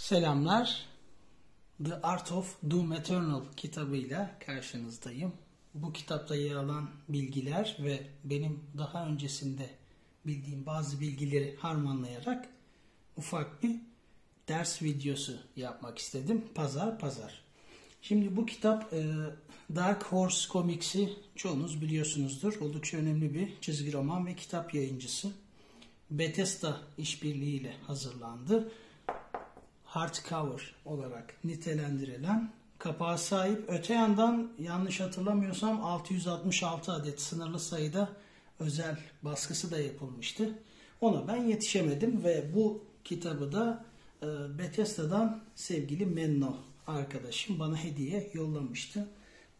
Selamlar. The Art of Doom Eternal kitabıyla karşınızdayım. Bu kitapta yer alan bilgiler ve benim daha öncesinde bildiğim bazı bilgileri harmanlayarak ufak bir ders videosu yapmak istedim. Pazar pazar. Şimdi bu kitap e, Dark Horse Comics'i çoğunuz biliyorsunuzdur. Oldukça önemli bir çizgi roman ve kitap yayıncısı. Bethesda işbirliğiyle hazırlandı hardcover olarak nitelendirilen kapağa sahip. Öte yandan yanlış hatırlamıyorsam 666 adet sınırlı sayıda özel baskısı da yapılmıştı. Ona ben yetişemedim ve bu kitabı da e, Bethesda'dan sevgili Menno arkadaşım bana hediye yollamıştı.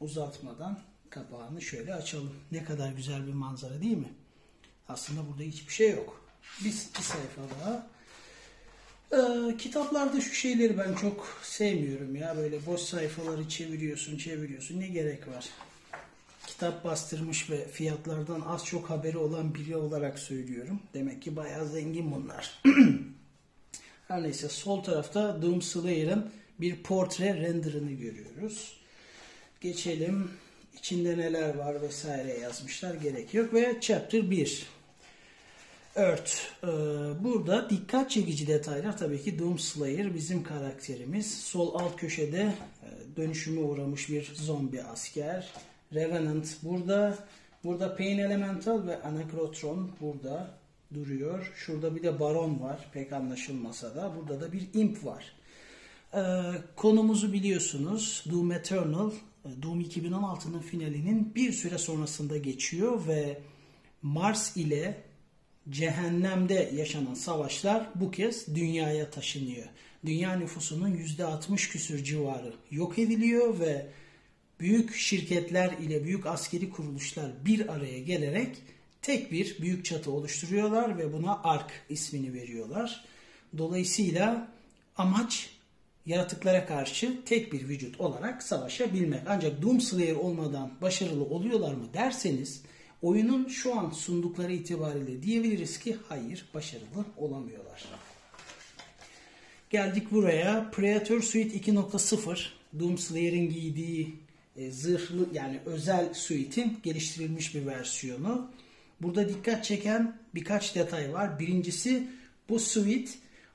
Uzatmadan kapağını şöyle açalım. Ne kadar güzel bir manzara değil mi? Aslında burada hiçbir şey yok. Biz bir sayfa daha ee, kitaplarda şu şeyleri ben çok sevmiyorum ya. Böyle boş sayfaları çeviriyorsun, çeviriyorsun. Ne gerek var? Kitap bastırmış ve fiyatlardan az çok haberi olan biri olarak söylüyorum. Demek ki bayağı zengin bunlar. Her neyse sol tarafta Doom Slayer'ın bir portre renderını görüyoruz. Geçelim. İçinde neler var vesaire yazmışlar. Gerek yok. Ve Chapter 1. Earth. Ee, burada dikkat çekici detaylar tabii ki Doom Slayer bizim karakterimiz. Sol alt köşede e, dönüşüme uğramış bir zombi asker. Revenant burada. Burada Pain Elemental ve Anacrotron burada duruyor. Şurada bir de Baron var pek anlaşılmasa da. Burada da bir Imp var. Ee, konumuzu biliyorsunuz. Doom Eternal, e, Doom 2016'nın finalinin bir süre sonrasında geçiyor ve Mars ile cehennemde yaşanan savaşlar bu kez dünyaya taşınıyor. Dünya nüfusunun %60 küsür civarı yok ediliyor ve büyük şirketler ile büyük askeri kuruluşlar bir araya gelerek tek bir büyük çatı oluşturuyorlar ve buna ARK ismini veriyorlar. Dolayısıyla amaç yaratıklara karşı tek bir vücut olarak savaşabilmek. Ancak Doomslayer olmadan başarılı oluyorlar mı derseniz Oyunun şu an sundukları itibariyle diyebiliriz ki hayır başarılı olamıyorlar. Geldik buraya. Predator Suite 2.0 Doomslayer'in giydiği e, zırhlı yani özel suite'in geliştirilmiş bir versiyonu. Burada dikkat çeken birkaç detay var. Birincisi bu suite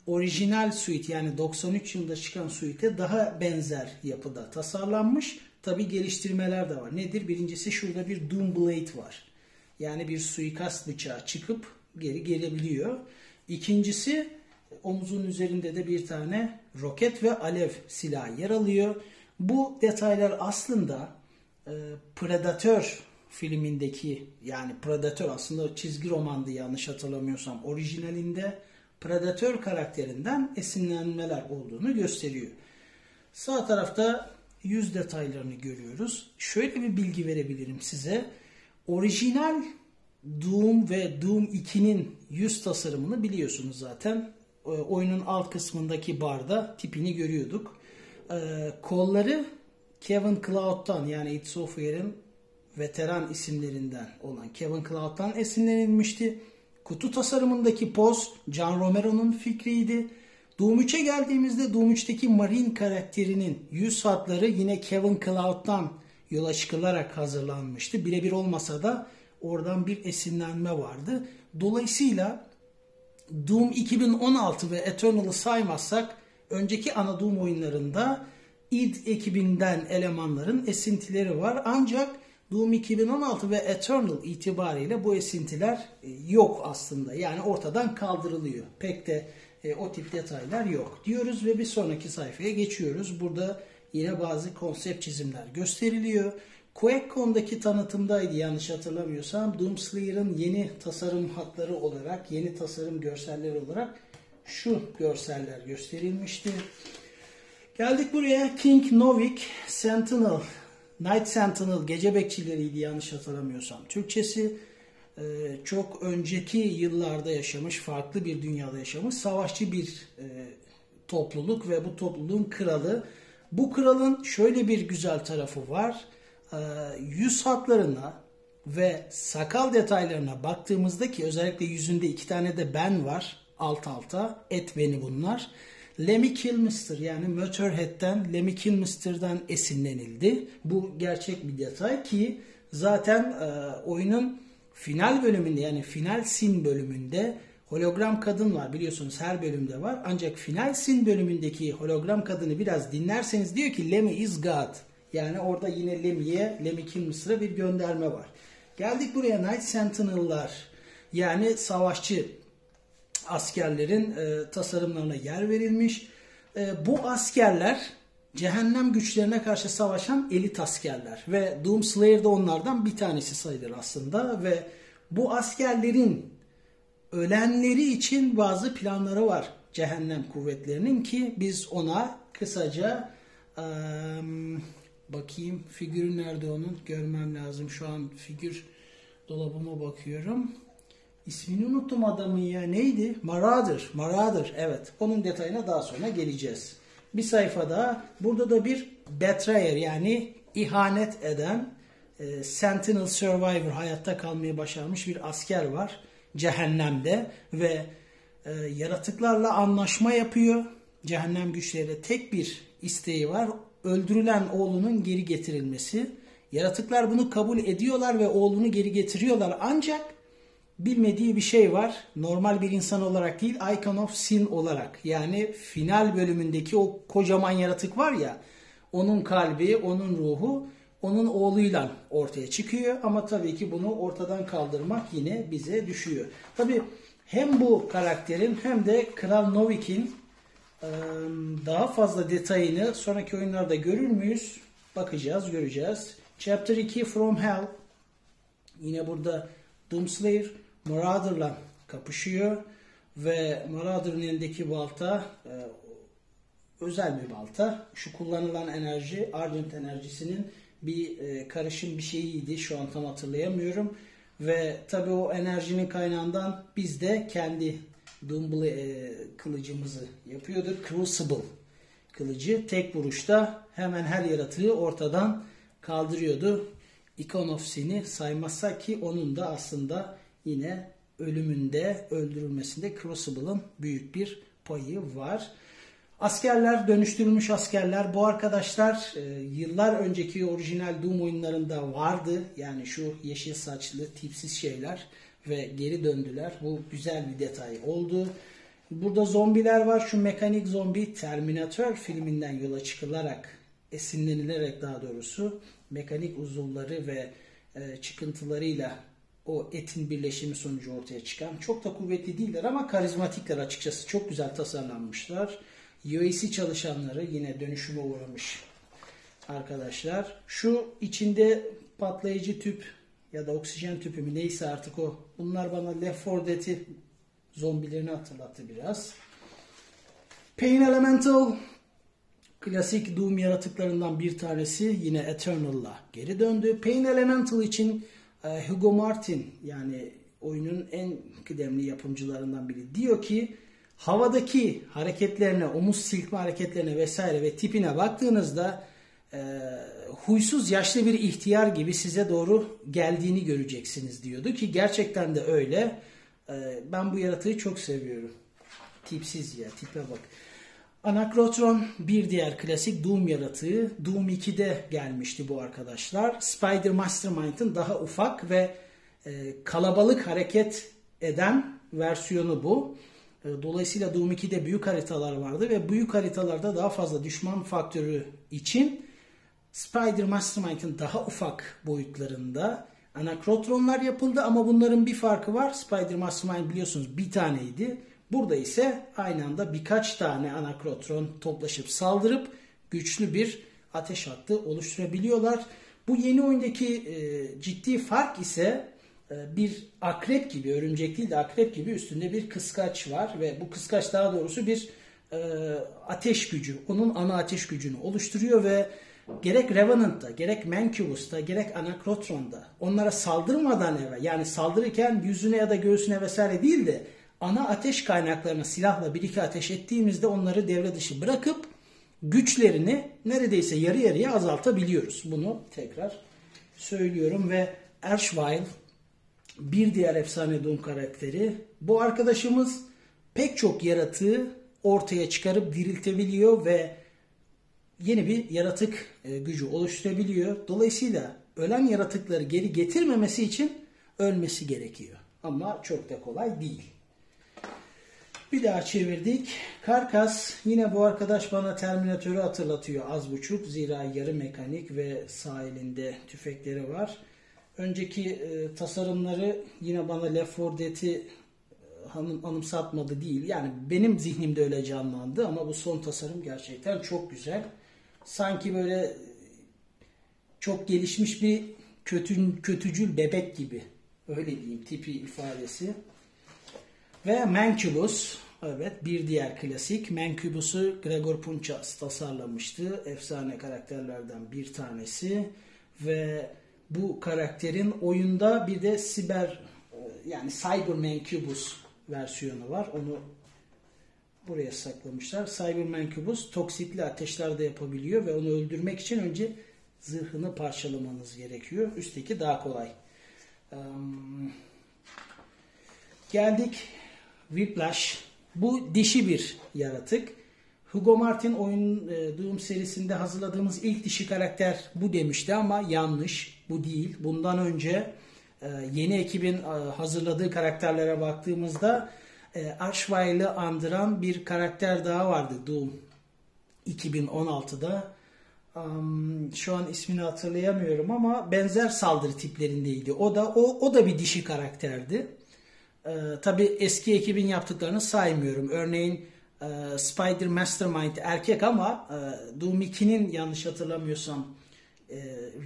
orijinal suite yani 93 yılında çıkan suite'e daha benzer yapıda tasarlanmış. Tabi geliştirmeler de var. Nedir? Birincisi şurada bir Doom Blade var. Yani bir suikast bıçağı çıkıp geri gelebiliyor. İkincisi omuzun üzerinde de bir tane roket ve alev silahı yer alıyor. Bu detaylar aslında e, Predator filmindeki yani Predator aslında çizgi romandı yanlış hatırlamıyorsam orijinalinde Predator karakterinden esinlenmeler olduğunu gösteriyor. Sağ tarafta yüz detaylarını görüyoruz. Şöyle bir bilgi verebilirim size. Orijinal Doom ve Doom 2'nin yüz tasarımını biliyorsunuz zaten. E, oyunun alt kısmındaki barda tipini görüyorduk. E, kolları Kevin Cloud'dan yani id Software'in veteran isimlerinden olan Kevin Cloud'dan esinlenilmişti. Kutu tasarımındaki poz John Romero'nun fikriydi. Doom 3'e geldiğimizde Doom 3'teki Marine karakterinin yüz hatları yine Kevin Cloud'dan yola çıkılarak hazırlanmıştı. Birebir olmasa da oradan bir esinlenme vardı. Dolayısıyla Doom 2016 ve Eternal'ı saymazsak önceki ana Doom oyunlarında id ekibinden elemanların esintileri var. Ancak Doom 2016 ve Eternal itibariyle bu esintiler e, yok aslında. Yani ortadan kaldırılıyor. Pek de e, o tip detaylar yok diyoruz ve bir sonraki sayfaya geçiyoruz. Burada yine bazı konsept çizimler gösteriliyor. QuakeCon'daki tanıtımdaydı yanlış hatırlamıyorsam. Doomslayer'ın yeni tasarım hatları olarak, yeni tasarım görselleri olarak şu görseller gösterilmişti. Geldik buraya King Novik Sentinel, Night Sentinel gece bekçileriydi yanlış hatırlamıyorsam. Türkçesi e, çok önceki yıllarda yaşamış, farklı bir dünyada yaşamış savaşçı bir e, topluluk ve bu topluluğun kralı bu kralın şöyle bir güzel tarafı var. Ee, yüz hatlarına ve sakal detaylarına baktığımızda ki özellikle yüzünde iki tane de ben var alt alta. Et beni bunlar. Lemmy Kilmister yani Motorhead'den Lemmy Kilmister'dan esinlenildi. Bu gerçek bir detay ki zaten e, oyunun final bölümünde yani final sin bölümünde hologram kadın var biliyorsunuz her bölümde var. Ancak final sin bölümündeki hologram kadını biraz dinlerseniz diyor ki Lemmy is God. Yani orada yine Lemmy'ye, Lemmy Kilmister'a bir gönderme var. Geldik buraya Night Sentinel'lar yani savaşçı askerlerin e, tasarımlarına yer verilmiş. E, bu askerler cehennem güçlerine karşı savaşan elit askerler ve Doomslayer da onlardan bir tanesi sayılır aslında ve bu askerlerin ölenleri için bazı planları var cehennem kuvvetlerinin ki biz ona kısaca e, bakayım figürü nerede onun görmem lazım şu an figür dolabıma bakıyorum. İsmini unuttum adamın ya. Neydi? Marauder. Marauder. Evet. Onun detayına daha sonra geleceğiz. Bir sayfada burada da bir betrayer yani ihanet eden e, Sentinel Survivor hayatta kalmayı başarmış bir asker var. Cehennemde ve e, yaratıklarla anlaşma yapıyor. Cehennem güçleri tek bir isteği var. Öldürülen oğlunun geri getirilmesi. Yaratıklar bunu kabul ediyorlar ve oğlunu geri getiriyorlar. Ancak bilmediği bir şey var. Normal bir insan olarak değil, Icon of Sin olarak. Yani final bölümündeki o kocaman yaratık var ya, onun kalbi, onun ruhu, onun oğluyla ortaya çıkıyor. Ama tabii ki bunu ortadan kaldırmak yine bize düşüyor. Tabii hem bu karakterin hem de Kral Novik'in daha fazla detayını sonraki oyunlarda görür müyüz? Bakacağız, göreceğiz. Chapter 2 From Hell. Yine burada Doomslayer Marauder'la kapışıyor ve Marauder'ın elindeki balta özel bir balta. Şu kullanılan enerji Argent enerjisinin bir e, karışım bir şeyiydi. Şu an tam hatırlayamıyorum. Ve tabi o enerjinin kaynağından biz de kendi Dumble e, kılıcımızı yapıyorduk. Crucible kılıcı tek vuruşta hemen her yaratığı ortadan kaldırıyordu. Icon of Sin'i saymazsak ki onun da aslında yine ölümünde, öldürülmesinde Crucible'ın büyük bir payı var. Askerler, dönüştürülmüş askerler. Bu arkadaşlar e, yıllar önceki orijinal Doom oyunlarında vardı. Yani şu yeşil saçlı, tipsiz şeyler ve geri döndüler. Bu güzel bir detay oldu. Burada zombiler var. Şu mekanik zombi Terminator filminden yola çıkılarak, esinlenilerek daha doğrusu mekanik uzuvları ve e, çıkıntılarıyla o etin birleşimi sonucu ortaya çıkan çok da kuvvetli değiller ama karizmatikler açıkçası. Çok güzel tasarlanmışlar. UAC çalışanları yine dönüşüme uğramış arkadaşlar. Şu içinde patlayıcı tüp ya da oksijen tüpü mü neyse artık o. Bunlar bana Left 4 Dead'i zombilerini hatırlattı biraz. Pain Elemental klasik Doom yaratıklarından bir tanesi yine Eternal'la geri döndü. Pain Elemental için e, Hugo Martin yani oyunun en kıdemli yapımcılarından biri diyor ki havadaki hareketlerine, omuz silkme hareketlerine vesaire ve tipine baktığınızda e, huysuz yaşlı bir ihtiyar gibi size doğru geldiğini göreceksiniz diyordu ki gerçekten de öyle. E, ben bu yaratığı çok seviyorum. Tipsiz ya tipe bak. Anakrotron bir diğer klasik Doom yaratığı. Doom 2'de gelmişti bu arkadaşlar. Spider Mastermind'ın daha ufak ve e, kalabalık hareket eden versiyonu bu. E, dolayısıyla Doom 2'de büyük haritalar vardı ve büyük haritalarda daha fazla düşman faktörü için Spider Mastermind'ın daha ufak boyutlarında anakrotronlar yapıldı ama bunların bir farkı var. Spider Mastermind biliyorsunuz bir taneydi. Burada ise aynı anda birkaç tane anakrotron toplaşıp saldırıp güçlü bir ateş hattı oluşturabiliyorlar. Bu yeni oyundaki e, ciddi fark ise bir akrep gibi, örümcek değil de akrep gibi üstünde bir kıskaç var ve bu kıskaç daha doğrusu bir e, ateş gücü, onun ana ateş gücünü oluşturuyor ve gerek Revenant'ta, gerek Mancubus'ta, gerek Anakrotron'da onlara saldırmadan evvel yani saldırırken yüzüne ya da göğsüne vesaire değil de ana ateş kaynaklarına silahla bir iki ateş ettiğimizde onları devre dışı bırakıp güçlerini neredeyse yarı yarıya azaltabiliyoruz. Bunu tekrar söylüyorum ve Ershwile bir diğer efsane Doom karakteri. Bu arkadaşımız pek çok yaratığı ortaya çıkarıp diriltebiliyor ve yeni bir yaratık e, gücü oluşturabiliyor. Dolayısıyla ölen yaratıkları geri getirmemesi için ölmesi gerekiyor. Ama çok da kolay değil. Bir daha çevirdik. Karkas yine bu arkadaş bana Terminatör'ü hatırlatıyor az buçuk. Zira yarı mekanik ve sahilinde tüfekleri var. Önceki e, tasarımları yine bana Left 4 Dead'i e, hanım, anımsatmadı değil. Yani benim zihnimde öyle canlandı ama bu son tasarım gerçekten çok güzel. Sanki böyle çok gelişmiş bir kötü, kötücül bebek gibi. Öyle diyeyim tipi ifadesi. Ve Mancubus. Evet bir diğer klasik. Mancubus'u Gregor Punchas tasarlamıştı. Efsane karakterlerden bir tanesi. Ve bu karakterin oyunda bir de siber yani Cyber Mancubus versiyonu var. Onu buraya saklamışlar. Cyber Mancubus toksitli ateşler de yapabiliyor ve onu öldürmek için önce zırhını parçalamanız gerekiyor. Üstteki daha kolay. Um, geldik Whiplash. Bu dişi bir yaratık. Hugo Martin oyun e, Doom serisinde hazırladığımız ilk dişi karakter bu demişti ama yanlış. Bu değil. Bundan önce e, yeni ekibin e, hazırladığı karakterlere baktığımızda e, Archvile'ı andıran bir karakter daha vardı Doom 2016'da. Um, şu an ismini hatırlayamıyorum ama benzer saldırı tiplerindeydi. O da o, o da bir dişi karakterdi. Ee, Tabi eski ekibin yaptıklarını saymıyorum. Örneğin e, Spider Mastermind erkek ama e, Doom 2'nin yanlış hatırlamıyorsam e,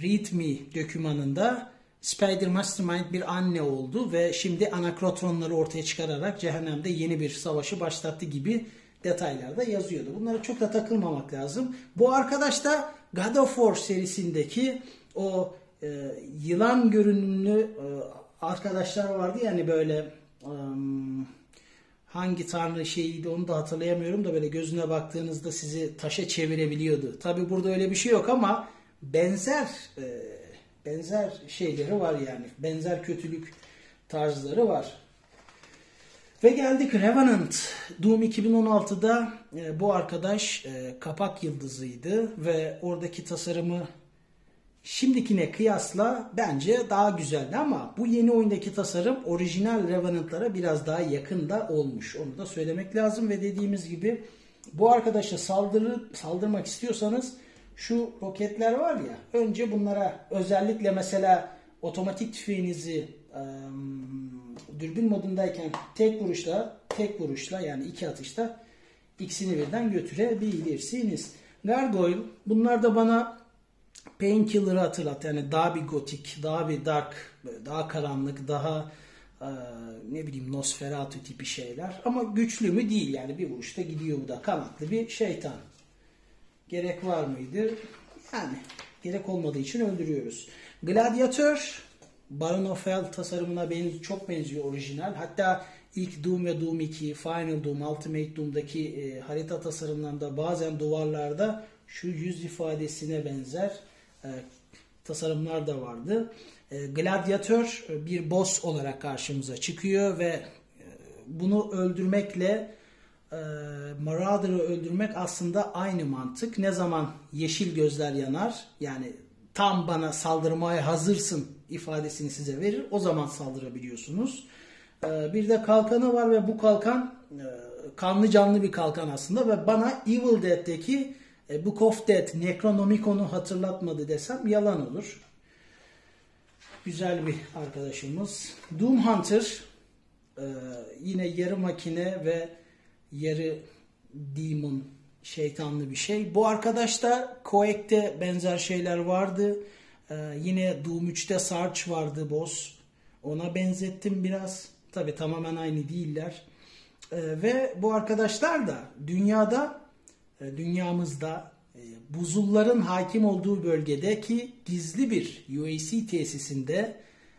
Read Me dokümanında Spider Mastermind bir anne oldu ve şimdi anakrotronları ortaya çıkararak cehennemde yeni bir savaşı başlattı gibi detaylarda yazıyordu. Bunlara çok da takılmamak lazım. Bu arkadaş da God of War serisindeki o e, yılan görünümlü e, arkadaşlar vardı yani böyle um, hangi tanrı şeyiydi onu da hatırlayamıyorum da böyle gözüne baktığınızda sizi taşa çevirebiliyordu. Tabi burada öyle bir şey yok ama benzer e, benzer şeyleri var yani. Benzer kötülük tarzları var. Ve geldik Revenant. Doom 2016'da e, bu arkadaş e, kapak yıldızıydı ve oradaki tasarımı şimdikine kıyasla bence daha güzeldi ama bu yeni oyundaki tasarım orijinal Revenant'lara biraz daha yakında olmuş. Onu da söylemek lazım ve dediğimiz gibi bu arkadaşa saldırı saldırmak istiyorsanız şu roketler var ya önce bunlara özellikle mesela otomatik tüfeğinizi dürbün modundayken tek vuruşla tek vuruşla yani iki atışta ikisini birden götürebilirsiniz. Gargoyle bunlar da bana Painkiller'ı hatırlat. Yani daha bir gotik, daha bir dark, daha karanlık, daha e, ne bileyim Nosferatu tipi şeyler. Ama güçlü mü değil yani bir vuruşta gidiyor bu da. Kanatlı bir şeytan. Gerek var mıydı? Yani gerek olmadığı için öldürüyoruz. Gladiator Baron of Hell tasarımına benzi çok benziyor orijinal. Hatta ilk Doom ve Doom 2, Final Doom, Ultimate Doom'daki e, harita tasarımlarında bazen duvarlarda şu yüz ifadesine benzer e, tasarımlar da vardı. E, Gladiator e, bir boss olarak karşımıza çıkıyor ve e, bunu öldürmekle e, Marauder'ı öldürmek aslında aynı mantık. Ne zaman yeşil gözler yanar yani tam bana saldırmaya hazırsın ifadesini size verir. O zaman saldırabiliyorsunuz. Bir de kalkanı var ve bu kalkan e, kanlı canlı bir kalkan aslında ve bana Evil Dead'deki e, Book of Death Necronomicon'u hatırlatmadı desem yalan olur. Güzel bir arkadaşımız. Doom Hunter e, yine yarı makine ve yarı demon şeytanlı bir şey. Bu arkadaşta Quake'de benzer şeyler vardı. Ee, yine Doom 3'te Sarge vardı boss. Ona benzettim biraz. Tabi tamamen aynı değiller. Ee, ve bu arkadaşlar da dünyada, dünyamızda e, buzulların hakim olduğu bölgedeki gizli bir UAC tesisinde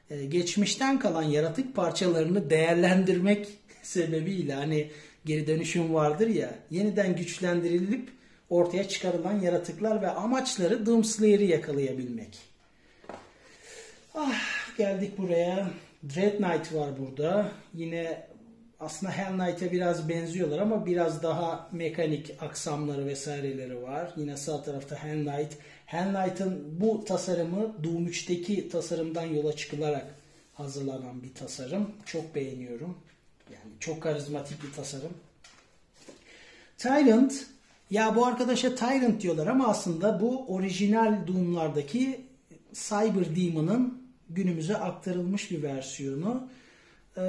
e, geçmişten kalan yaratık parçalarını değerlendirmek sebebiyle hani geri dönüşüm vardır ya yeniden güçlendirilip ortaya çıkarılan yaratıklar ve amaçları Doomslayer'ı yakalayabilmek. Ah geldik buraya. Dread Knight var burada. Yine aslında Hell Knight'e biraz benziyorlar ama biraz daha mekanik aksamları vesaireleri var. Yine sağ tarafta Hell Knight. Hell Knight'ın bu tasarımı Doom 3'teki tasarımdan yola çıkılarak hazırlanan bir tasarım. Çok beğeniyorum. Yani çok karizmatik bir tasarım. Tyrant ya bu arkadaşa Tyrant diyorlar ama aslında bu orijinal Doom'lardaki Cyber Demon'ın günümüze aktarılmış bir versiyonu. Ee,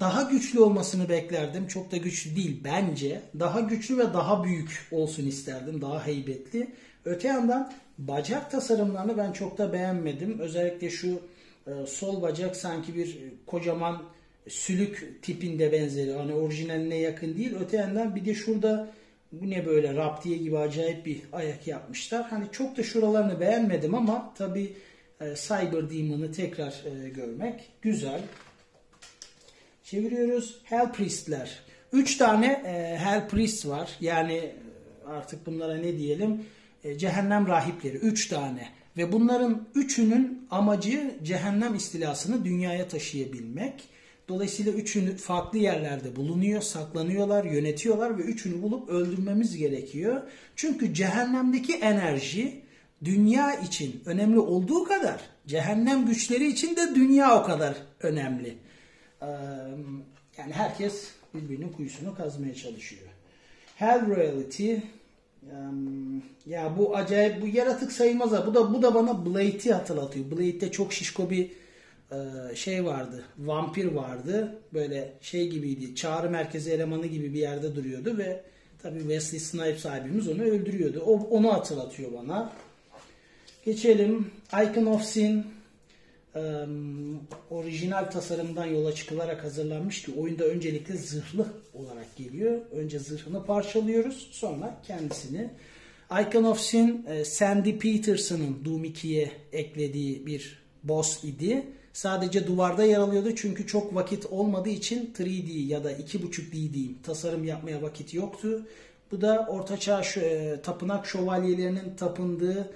daha güçlü olmasını beklerdim. Çok da güçlü değil bence. Daha güçlü ve daha büyük olsun isterdim. Daha heybetli. Öte yandan bacak tasarımlarını ben çok da beğenmedim. Özellikle şu e, sol bacak sanki bir kocaman sülük tipinde benzeri. Hani orijinaline yakın değil. Öte yandan bir de şurada bu ne böyle raptiye gibi acayip bir ayak yapmışlar. Hani çok da şuralarını beğenmedim ama tabi e, Cyber Demon'ı tekrar e, görmek güzel. Çeviriyoruz. Hell Priest'ler. Üç tane e, Hell Priest var. Yani e, artık bunlara ne diyelim? E, cehennem rahipleri. Üç tane. Ve bunların üçünün amacı cehennem istilasını dünyaya taşıyabilmek. Dolayısıyla üçünü farklı yerlerde bulunuyor, saklanıyorlar, yönetiyorlar ve üçünü bulup öldürmemiz gerekiyor. Çünkü cehennemdeki enerji dünya için önemli olduğu kadar cehennem güçleri için de dünya o kadar önemli. Yani herkes birbirinin kuyusunu kazmaya çalışıyor. Hell Reality ya bu acayip bu yaratık sayılmaz ha. Bu da bu da bana Blade'i hatırlatıyor. Blade'de çok şişko bir şey vardı. Vampir vardı. Böyle şey gibiydi. Çağrı merkezi elemanı gibi bir yerde duruyordu ve tabi Wesley Snipes abimiz onu öldürüyordu. O, onu hatırlatıyor bana. Geçelim. Icon of Sin orijinal tasarımdan yola çıkılarak hazırlanmış ki oyunda öncelikle zırhlı olarak geliyor. Önce zırhını parçalıyoruz sonra kendisini. Icon of Sin Sandy Peterson'ın Doom 2'ye eklediği bir boss idi. Sadece duvarda yer alıyordu çünkü çok vakit olmadığı için 3D ya da 2.5D diyeyim tasarım yapmaya vakit yoktu. Bu da ortaçağ tapınak şövalyelerinin tapındığı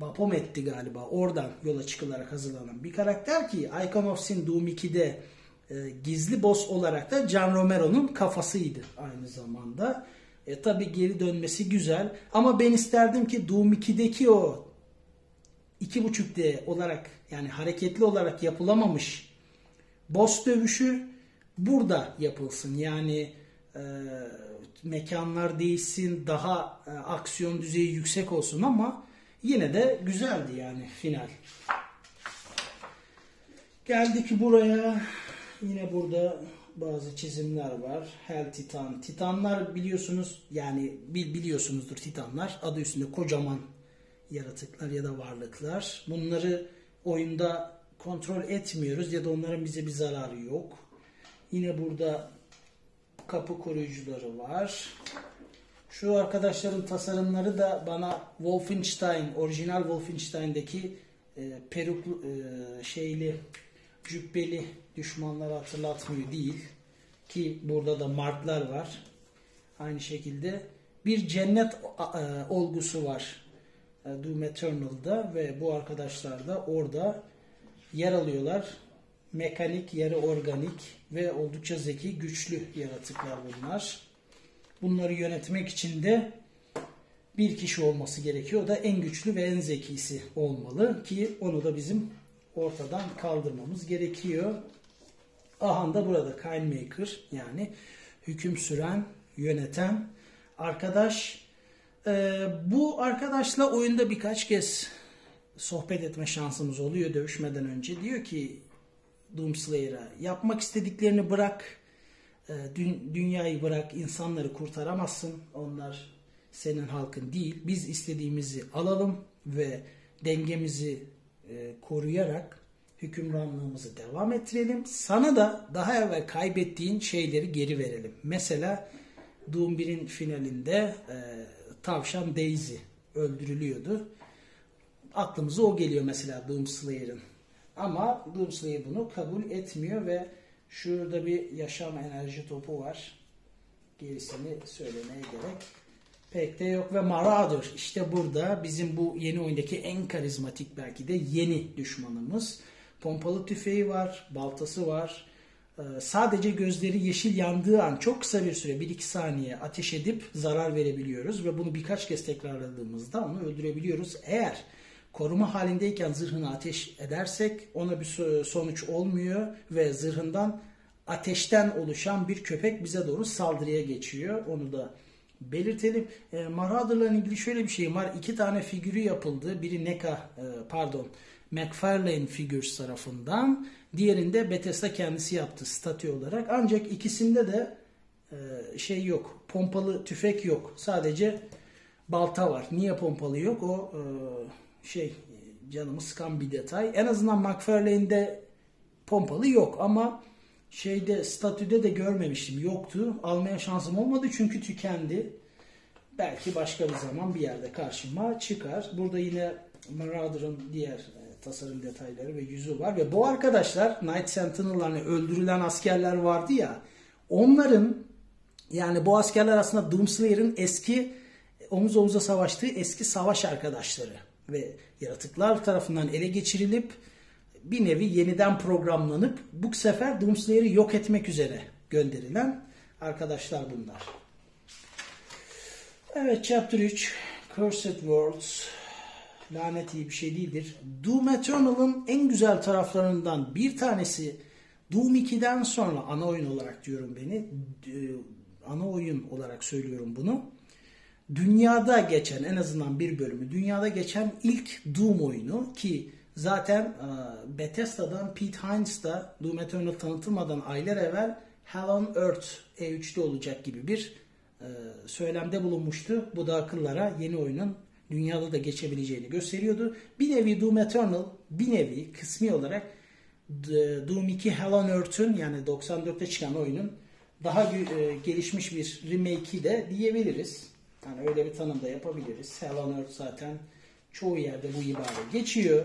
Baphomet'ti galiba. Oradan yola çıkılarak hazırlanan bir karakter ki Icon of Sin Doom 2'de e, gizli boss olarak da John Romero'nun kafasıydı aynı zamanda. E, tabi geri dönmesi güzel ama ben isterdim ki Doom 2'deki o 2.5D olarak yani hareketli olarak yapılamamış boss dövüşü burada yapılsın. Yani e, mekanlar değişsin, daha e, aksiyon düzeyi yüksek olsun ama yine de güzeldi yani final. Geldik buraya. Yine burada bazı çizimler var. Hell Titan. Titanlar biliyorsunuz yani biliyorsunuzdur Titanlar. Adı üstünde kocaman yaratıklar ya da varlıklar. Bunları oyunda kontrol etmiyoruz ya da onların bize bir zararı yok. Yine burada kapı koruyucuları var. Şu arkadaşların tasarımları da bana Wolfenstein, orijinal Wolfenstein'deki e, peruklu e, şeyli cübbeli düşmanları hatırlatmıyor değil. Ki burada da martlar var. Aynı şekilde bir cennet e, olgusu var e, Doom Eternal'da ve bu arkadaşlar da orada yer alıyorlar. Mekanik, yarı organik ve oldukça zeki, güçlü yaratıklar bunlar. Bunları yönetmek için de bir kişi olması gerekiyor. O da en güçlü ve en zekisi olmalı ki onu da bizim ortadan kaldırmamız gerekiyor. Ahan da burada Kindmaker yani hüküm süren, yöneten arkadaş ee, bu arkadaşla oyunda birkaç kez sohbet etme şansımız oluyor dövüşmeden önce. Diyor ki Doomslayer'a yapmak istediklerini bırak, dü- dünyayı bırak, insanları kurtaramazsın. Onlar senin halkın değil. Biz istediğimizi alalım ve dengemizi e, koruyarak hükümranlığımızı devam ettirelim. Sana da daha evvel kaybettiğin şeyleri geri verelim. Mesela Doom 1'in finalinde e, tavşan Daisy öldürülüyordu. Aklımıza o geliyor mesela Doomslayer'ın. Ama Doomslayer bunu kabul etmiyor ve şurada bir yaşam enerji topu var. Gerisini söylemeye gerek pek de yok ve Marauder işte burada bizim bu yeni oyundaki en karizmatik belki de yeni düşmanımız. Pompalı tüfeği var, baltası var, e, sadece gözleri yeşil yandığı an çok kısa bir süre 1-2 saniye ateş edip zarar verebiliyoruz ve bunu birkaç kez tekrarladığımızda onu öldürebiliyoruz. Eğer koruma halindeyken zırhını ateş edersek ona bir sonuç olmuyor ve zırhından ateşten oluşan bir köpek bize doğru saldırıya geçiyor. Onu da belirtelim. E, Marauder'la ilgili şöyle bir şey var. İki tane figürü yapıldı. Biri NECA e, pardon McFarlane Figures tarafından. Diğerinde Bethesda kendisi yaptı statü olarak. Ancak ikisinde de e, şey yok. Pompalı tüfek yok. Sadece balta var. Niye pompalı yok? O e, şey canımı sıkan bir detay. En azından McFarlane'de pompalı yok ama şeyde statüde de görmemiştim. Yoktu. Almaya şansım olmadı çünkü tükendi. Belki başka bir zaman bir yerde karşıma çıkar. Burada yine Marauder'ın diğer e, tasarım detayları ve yüzü var. Ve bu arkadaşlar Night Sentinel'larla öldürülen askerler vardı ya onların yani bu askerler aslında Doomslayer'ın eski omuz omuza savaştığı eski savaş arkadaşları ve yaratıklar tarafından ele geçirilip bir nevi yeniden programlanıp bu sefer Doomslayer'ı yok etmek üzere gönderilen arkadaşlar bunlar. Evet Chapter 3 Cursed Worlds lanet iyi bir şey değildir. Doom Eternal'ın en güzel taraflarından bir tanesi Doom 2'den sonra ana oyun olarak diyorum beni. E, ana oyun olarak söylüyorum bunu. Dünyada geçen en azından bir bölümü dünyada geçen ilk Doom oyunu ki zaten e, Bethesda'dan Pete Hines da Doom Eternal tanıtılmadan aylar evvel Hell on Earth E3'te olacak gibi bir e, söylemde bulunmuştu. Bu da akıllara yeni oyunun dünyada da geçebileceğini gösteriyordu. Bir nevi Doom Eternal bir nevi kısmi olarak Doom 2 Hell on Earth'ün yani 94'te çıkan oyunun daha e, gelişmiş bir remake'i de diyebiliriz. Yani öyle bir tanım da yapabiliriz. Hell on Earth zaten çoğu yerde bu ibare geçiyor.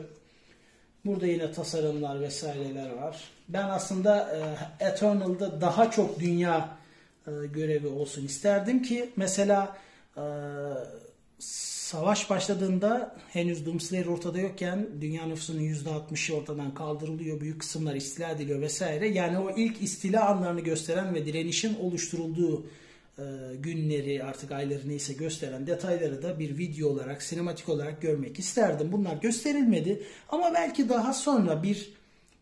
Burada yine tasarımlar vesaireler var. Ben aslında e, Eternal'da daha çok dünya e, görevi olsun isterdim ki mesela e, savaş başladığında henüz Doomslayer ortada yokken dünya nüfusunun %60'ı ortadan kaldırılıyor, büyük kısımlar istila ediliyor vesaire. Yani o ilk istila anlarını gösteren ve direnişin oluşturulduğu günleri artık ayları neyse gösteren detayları da bir video olarak, sinematik olarak görmek isterdim. Bunlar gösterilmedi ama belki daha sonra bir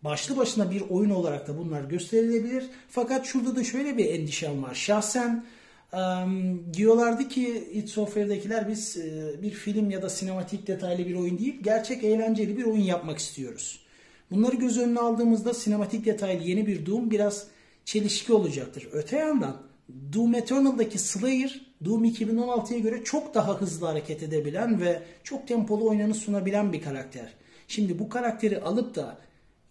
başlı başına bir oyun olarak da bunlar gösterilebilir. Fakat şurada da şöyle bir endişem var. Şahsen Um, diyorlardı ki It Software'dekiler biz e, bir film ya da sinematik detaylı bir oyun değil, gerçek eğlenceli bir oyun yapmak istiyoruz. Bunları göz önüne aldığımızda sinematik detaylı yeni bir Doom biraz çelişki olacaktır. Öte yandan Doom Eternal'daki Slayer Doom 2016'ya göre çok daha hızlı hareket edebilen ve çok tempolu oynanı sunabilen bir karakter. Şimdi bu karakteri alıp da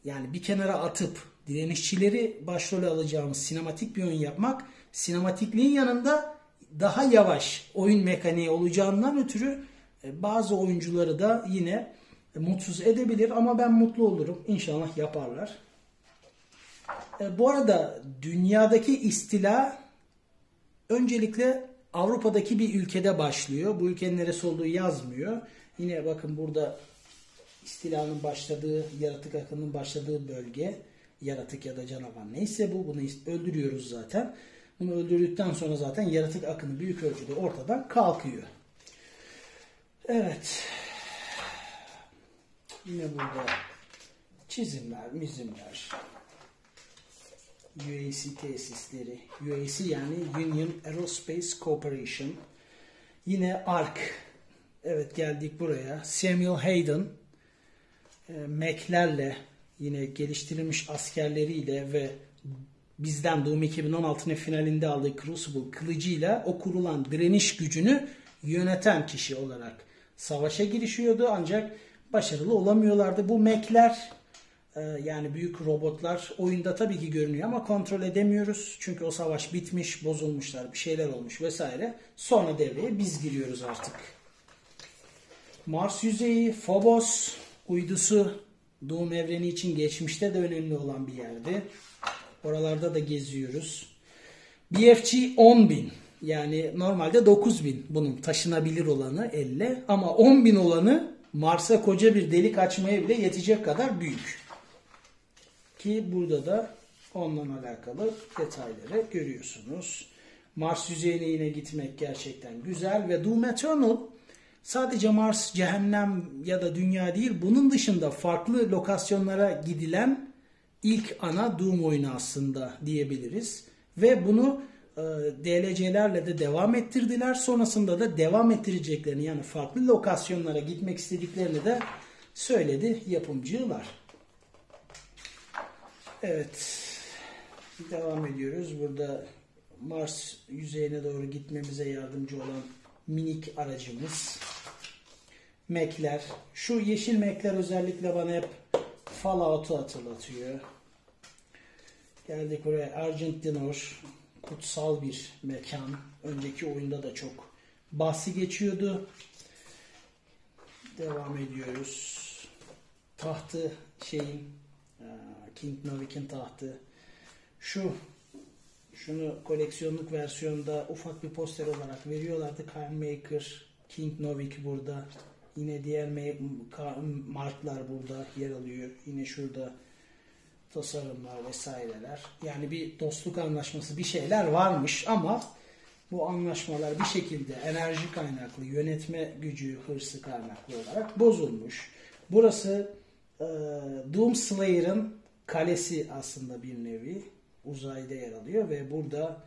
yani bir kenara atıp direnişçileri başrole alacağımız sinematik bir oyun yapmak sinematikliğin yanında daha yavaş oyun mekaniği olacağından ötürü e, bazı oyuncuları da yine mutsuz edebilir ama ben mutlu olurum. İnşallah yaparlar. E, bu arada dünyadaki istila öncelikle Avrupa'daki bir ülkede başlıyor. Bu ülkenin neresi olduğu yazmıyor. Yine bakın burada istilanın başladığı, yaratık akının başladığı bölge, yaratık ya da canavar neyse bu, bunu öldürüyoruz zaten. Bunu öldürdükten sonra zaten yaratık akını büyük ölçüde ortadan kalkıyor. Evet. Yine burada çizimler, mizimler, UAC tesisleri, UAC yani Union Aerospace Corporation. Yine ARC. Evet geldik buraya. Samuel Hayden e, Mac'lerle yine geliştirilmiş askerleriyle ve bizden Doom 2016'nın finalinde aldığı Crucible kılıcıyla o kurulan direniş gücünü yöneten kişi olarak savaşa girişiyordu ancak başarılı olamıyorlardı. Bu mekler e, yani büyük robotlar oyunda tabii ki görünüyor ama kontrol edemiyoruz. Çünkü o savaş bitmiş, bozulmuşlar, bir şeyler olmuş vesaire. Sonra devreye biz giriyoruz artık. Mars yüzeyi, Phobos uydusu Doom evreni için geçmişte de önemli olan bir yerdi. Oralarda da geziyoruz. BFG 10.000 yani normalde 9.000 bunun taşınabilir olanı elle ama 10.000 olanı Mars'a koca bir delik açmaya bile yetecek kadar büyük. Ki burada da Onunla alakalı detayları görüyorsunuz. Mars yüzeyine yine gitmek gerçekten güzel ve Doom Eternal sadece Mars, cehennem ya da dünya değil bunun dışında farklı lokasyonlara gidilen ilk ana Doom oyunu aslında diyebiliriz. Ve bunu e, DLC'lerle de devam ettirdiler. Sonrasında da devam ettireceklerini yani farklı lokasyonlara gitmek istediklerini de söyledi yapımcılar. Evet. Devam ediyoruz. Burada Mars yüzeyine doğru gitmemize yardımcı olan minik aracımız. Mekler. Şu yeşil mekler özellikle bana hep Fallout'u hatırlatıyor. Geldik buraya Argent Dinor. Kutsal bir mekan. Önceki oyunda da çok bahsi geçiyordu. Devam ediyoruz. Tahtı şeyin King Novik'in tahtı. Şu şunu koleksiyonluk versiyonda ufak bir poster olarak veriyorlardı. Maker, King Novik burada. Yine diğer marklar burada yer alıyor. Yine şurada tasarımlar vesaireler. Yani bir dostluk anlaşması bir şeyler varmış ama bu anlaşmalar bir şekilde enerji kaynaklı, yönetme gücü, hırsı kaynaklı olarak bozulmuş. Burası e, Doom Slayer'ın kalesi aslında bir nevi uzayda yer alıyor ve burada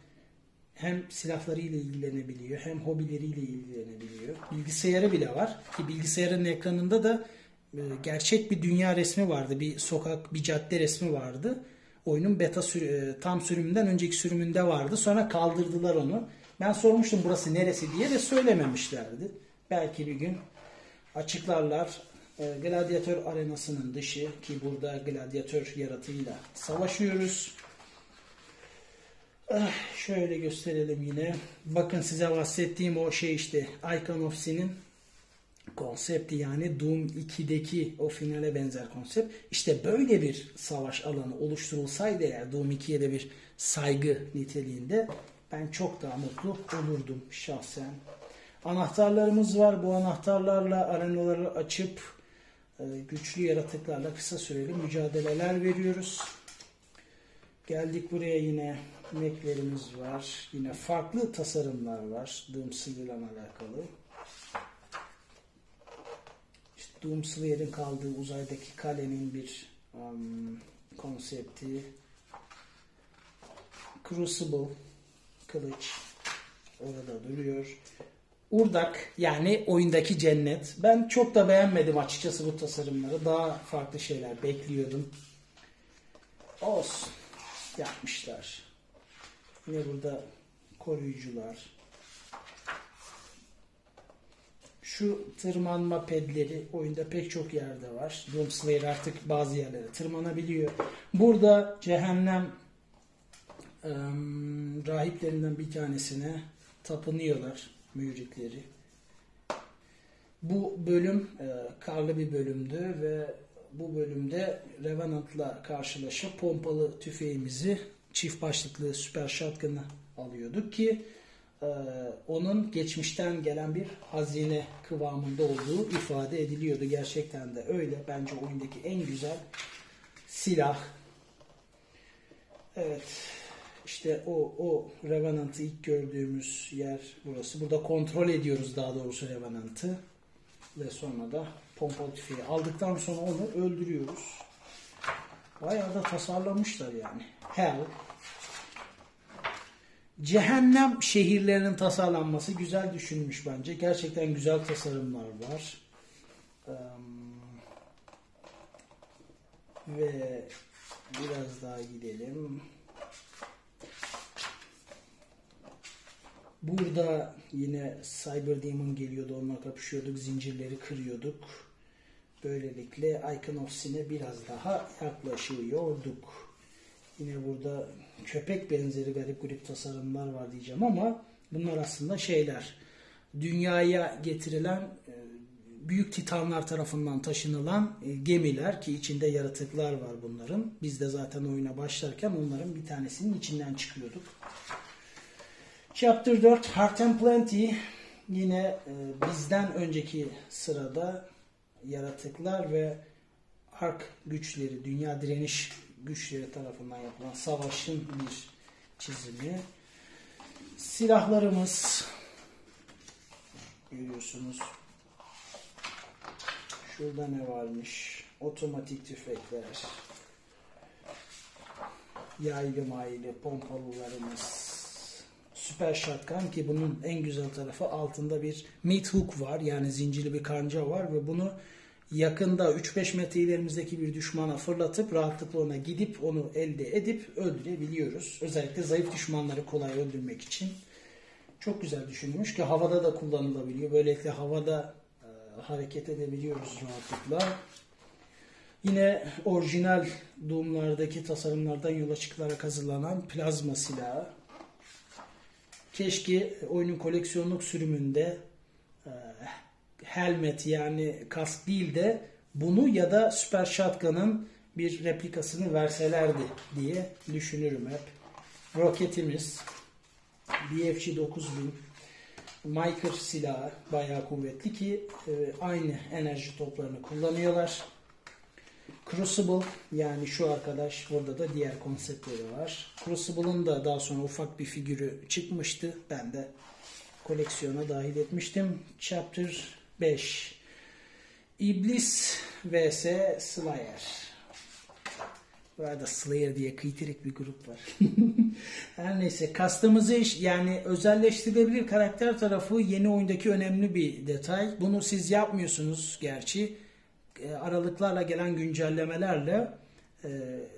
hem silahlarıyla ilgilenebiliyor hem hobileriyle ilgilenebiliyor. Bilgisayarı bile var ki bilgisayarın ekranında da e, gerçek bir dünya resmi vardı. Bir sokak, bir cadde resmi vardı. Oyunun beta sürü, e, tam sürümünden önceki sürümünde vardı. Sonra kaldırdılar onu. Ben sormuştum burası neresi diye de söylememişlerdi. Belki bir gün açıklarlar. E, gladyatör arenasının dışı ki burada gladyatör yaratığıyla savaşıyoruz. Ah, şöyle gösterelim yine. Bakın size bahsettiğim o şey işte Icon of Sin'in konsepti yani Doom 2'deki o finale benzer konsept. İşte böyle bir savaş alanı oluşturulsaydı eğer Doom 2'ye de bir saygı niteliğinde ben çok daha mutlu olurdum şahsen. Anahtarlarımız var. Bu anahtarlarla arenaları açıp güçlü yaratıklarla kısa süreli mücadeleler veriyoruz. Geldik buraya yine Mac'lerimiz var. Yine farklı tasarımlar var. Slayer alakalı. İşte Doom Slayer'in kaldığı uzaydaki kalenin bir um, konsepti. Crucible kılıç orada duruyor. Urdak yani oyundaki cennet. Ben çok da beğenmedim açıkçası bu tasarımları. Daha farklı şeyler bekliyordum. Olsun. Yapmışlar. Yine burada koruyucular. Şu tırmanma pedleri oyunda pek çok yerde var. Doom Slayer artık bazı yerlere tırmanabiliyor. Burada cehennem um, rahiplerinden bir tanesine tapınıyorlar müritleri. Bu bölüm e, karlı bir bölümdü ve bu bölümde Revenant'la karşılaşıp pompalı tüfeğimizi çift başlıklı süper shotgun'ı alıyorduk ki e, onun geçmişten gelen bir hazine kıvamında olduğu ifade ediliyordu. Gerçekten de öyle. Bence oyundaki en güzel silah. Evet. İşte o, o Revenant'ı ilk gördüğümüz yer burası. Burada kontrol ediyoruz daha doğrusu Revenant'ı. Ve sonra da pompalı aldıktan sonra onu öldürüyoruz. Bayağı da tasarlamışlar yani. Hell. Cehennem şehirlerinin tasarlanması güzel düşünmüş bence. Gerçekten güzel tasarımlar var. ve biraz daha gidelim. Burada yine Cyber Demon geliyordu. Onunla kapışıyorduk. Zincirleri kırıyorduk. Böylelikle Icon of Sin'e biraz daha yaklaşıyorduk. Yine burada köpek benzeri garip garip tasarımlar var diyeceğim ama bunlar aslında şeyler. Dünyaya getirilen e, büyük titanlar tarafından taşınılan e, gemiler ki içinde yaratıklar var bunların. Biz de zaten oyuna başlarken onların bir tanesinin içinden çıkıyorduk. Chapter 4 Heart and Plenty yine e, bizden önceki sırada yaratıklar ve ark güçleri, dünya direniş güçleri tarafından yapılan savaşın bir çizimi. Silahlarımız görüyorsunuz. Şurada ne varmış? Otomatik tüfekler. Yaylı maylı pompalılarımız. Süper shotgun ki bunun en güzel tarafı altında bir meat hook var. Yani zincirli bir kanca var ve bunu yakında 3-5 metre ilerimizdeki bir düşmana fırlatıp rahatlıkla ona gidip onu elde edip öldürebiliyoruz. Özellikle zayıf düşmanları kolay öldürmek için. Çok güzel düşünülmüş ki havada da kullanılabiliyor. Böylelikle havada e, hareket edebiliyoruz rahatlıkla. Yine orijinal Doom'lardaki tasarımlardan yola çıkılarak hazırlanan plazma silahı. Keşke oyunun koleksiyonluk sürümünde e, helmet yani kask değil de bunu ya da Super Shotgun'ın bir replikasını verselerdi diye düşünürüm hep. Roketimiz BFG 9000 Miker silahı bayağı kuvvetli ki e, aynı enerji toplarını kullanıyorlar. Crucible yani şu arkadaş burada da diğer konseptleri var. Crucible'ın da daha sonra ufak bir figürü çıkmıştı. Ben de koleksiyona dahil etmiştim. Chapter 5 İblis vs Slayer. Bu arada Slayer diye kıytırık bir grup var. Her neyse customize yani özelleştirilebilir karakter tarafı yeni oyundaki önemli bir detay. Bunu siz yapmıyorsunuz gerçi. E, aralıklarla gelen güncellemelerle e,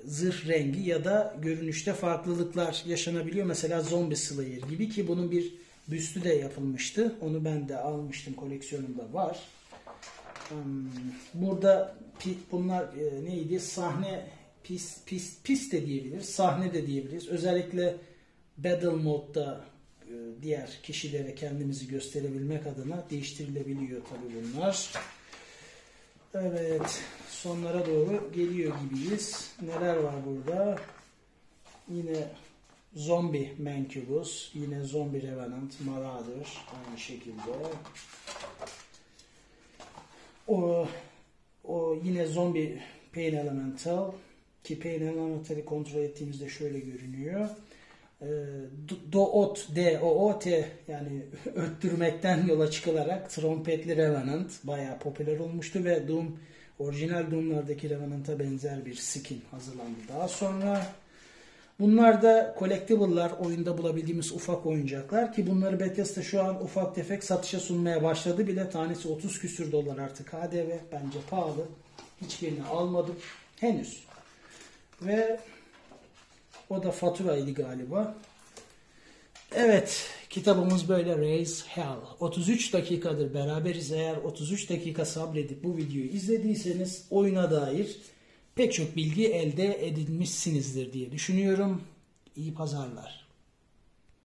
zırh rengi ya da görünüşte farklılıklar yaşanabiliyor. Mesela Zombie Slayer gibi ki bunun bir büstü de yapılmıştı. Onu ben de almıştım koleksiyonumda var. Hmm, burada bunlar e, neydi? Sahne pis pis pis de diyebiliriz. Sahne de diyebiliriz. Özellikle Battle modda diğer kişilere kendimizi gösterebilmek adına değiştirilebiliyor tabii bunlar. Evet, sonlara doğru geliyor gibiyiz. Neler var burada? Yine Zombie Mancubus, yine Zombie Revenant, Marauder aynı şekilde. O, o yine Zombie Pain Elemental ki Pain Elemental'i kontrol ettiğimizde şöyle görünüyor. Ee, Doot, D, O, O, T yani öttürmekten yola çıkılarak trompetli Revenant bayağı popüler olmuştu ve Doom orijinal Doom'lardaki Revenant'a benzer bir skin hazırlandı daha sonra. Bunlar da collectible'lar, oyunda bulabildiğimiz ufak oyuncaklar ki bunları Bethesda şu an ufak tefek satışa sunmaya başladı bile. Tanesi 30 küsür dolar artık KDV. Bence pahalı. Hiçbirini almadım. Henüz. Ve o da faturaydı galiba. Evet, kitabımız böyle Raise Hell. 33 dakikadır beraberiz. Eğer 33 dakika sabredip bu videoyu izlediyseniz oyuna dair pek çok bilgi elde edilmişsinizdir diye düşünüyorum. İyi pazarlar.